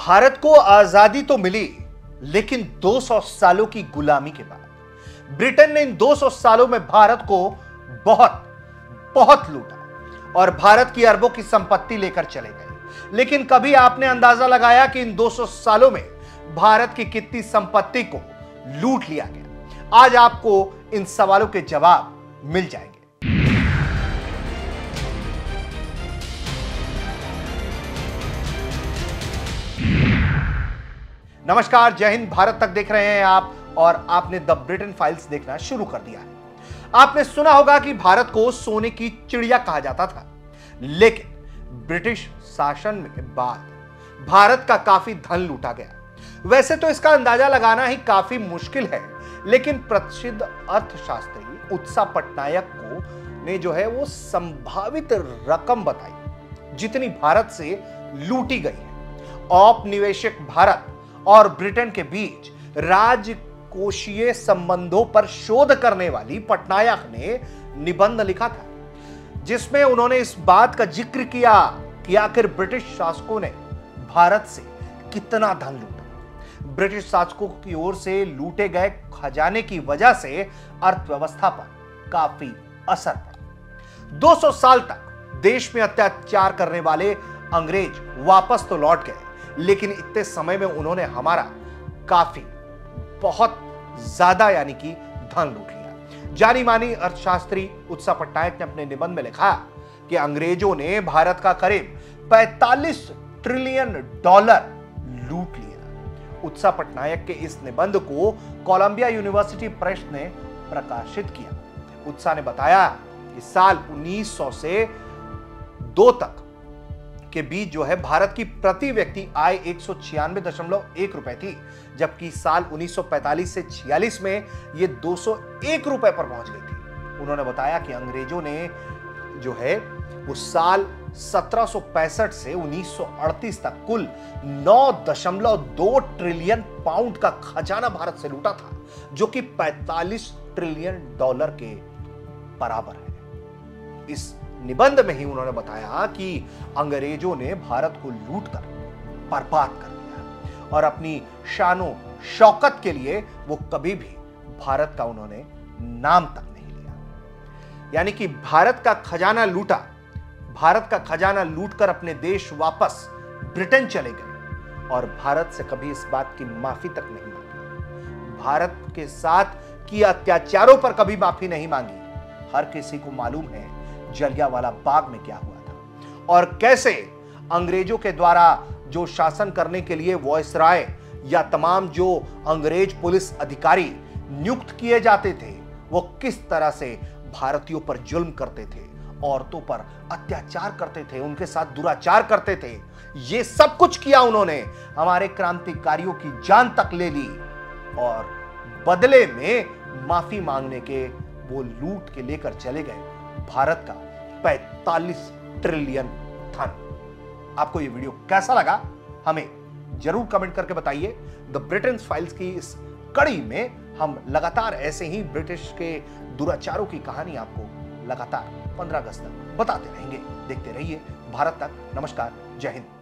भारत को आज़ादी तो मिली, लेकिन 200 सालों की गुलामी के बाद, ब्रिटेन ने इन 200 सालों में भारत को बहुत बहुत लूटा और भारत की अरबों की संपत्ति लेकर चले गए। लेकिन कभी आपने अंदाज़ा लगाया कि इन 200 सालों में भारत की कितनी संपत्ति को लूट लिया गया? आज आपको इन सवालों के जवाब मिल जाएँगे। नमस्कार, जय हिंद, भारत तक देख रहे हैं आप और आपने द ब्रिटेन फाइल्स देखना शुरू कर दिया है। आपने सुना होगा कि भारत को सोने की चिड़िया कहा जाता था, लेकिन ब्रिटिश शासन के बाद भारत का काफ़ी धन लूटा गया। वैसे तो इसका अंदाज़ा लगाना ही काफ़ी मुश्किल है, लेकिन प्रसिद्ध अर्थशास्त्री उत्साह पटनायक को ने जो है वो संभावित रकम बताई, जितनी भारत से लूटी गई है। औपनिवेशिक भारत और ब्रिटेन के बीच राजकोषीय संबंधों पर शोध करने वाली पटनायक ने निबंध लिखा था, जिसमें उन्होंने इस बात का ज़िक्र किया कि आखिर ब्रिटिश शासकों ने भारत से कितना धन लूटा। ब्रिटिश शासकों की ओर से लूटे गए खजाने की वजह से अर्थव्यवस्था पर काफ़ी असर पड़ा। 200 साल तक देश में अत्याचार करने वाले अंग्रेज़ वापस तो लौट गए लेकिन इतने समय में उन्होंने हमारा काफ़ी, बहुत ज़्यादा यानी कि धन लूट लिया। जानी मानी अर्थशास्त्री उत्साह पटनायक ने अपने निबंध में लिखा कि अंग्रेज़ों ने भारत का करीब 45 ट्रिलियन डॉलर लूट लिया। उत्साह पटनायक के इस निबंध को कोलंबिया यूनिवर्सिटी प्रेस ने प्रकाशित किया। उत्साह ने बताया कि साल 1900 से दो तक के बीच जो है भारत की प्रति व्यक्ति आय एक रुपए थी, जबकि साल 1945 से 46 में ये 201 रुपए पर पहुँच गई थी। उन्होंने बताया कि अंग्रेज़ों ने जो है वो साल 1765 से 1938 तक कुल 9.2 ट्रिलियन पाउंड का खजाना भारत से लूटा था, जो कि 45 ट्रिलियन डॉलर के बराबर है। इस निबंध में ही उन्होंने बताया कि अंग्रेज़ों ने भारत को लूटकर बर्बाद कर दिया और अपनी शानो शौकत के लिए वो कभी भी भारत का उन्होंने नाम तक नहीं लिया। यानी कि भारत का खजाना लूटा, भारत का खजाना लूटकर अपने देश वापस ब्रिटेन चले गए और भारत से कभी इस बात की माफ़ी तक नहीं मांगी। भारत के साथ किए अत्याचारों पर कभी माफ़ी नहीं मांगी। हर किसी को मालूम है जलियावाला बाग में क्या हुआ था? और कैसे अंग्रेज़ों के द्वारा जो शासन करने के लिए वॉइस राय या तमाम जो अंग्रेज़ पुलिस अधिकारी नियुक्त किए जाते थे, वो किस तरह से भारतीयों पर जुल्म करते थे, औरतों पर अत्याचार करते थे, उनके साथ दुराचार करते थे, ये सब कुछ किया उन्होंने, हमारे क्रांतिकारियों की जान तक ले ली, और बदले में माफ़ी मांगने के वो लूट के लेकर चले गए। भारत का 45 ट्रिलियन धन। आपको यह वीडियो कैसा लगा, हमें ज़रूर कमेंट करके बताइए। द ब्रिटेन फाइल्स की इस कड़ी में हम लगातार ऐसे ही ब्रिटिश के दुराचारों की कहानी आपको लगातार 15 अगस्त तक बताते रहेंगे। देखते रहिए। भारत तक, नमस्कार, जय हिंद।